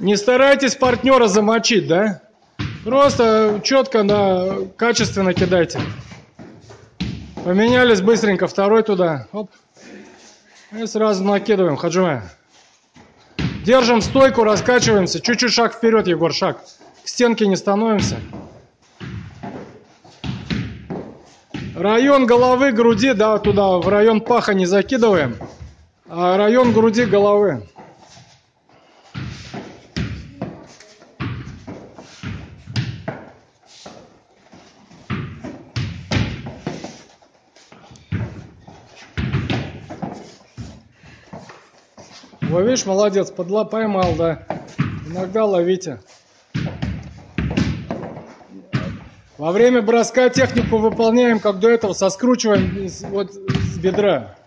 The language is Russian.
Не старайтесь партнера замочить, да? Просто четко, да, качественно кидайте. Поменялись быстренько, второй туда. Оп. И сразу накидываем, хаджуме. Держим стойку, раскачиваемся. Чуть-чуть шаг вперед, Егор, шаг. К стенке не становимся. Район головы, груди, да, туда, в район паха не закидываем. А район груди, головы. Во, видишь, молодец, подла поймал, да. Иногда ловите. Во время броска технику выполняем, как до этого, со скручиваем вот с бедра.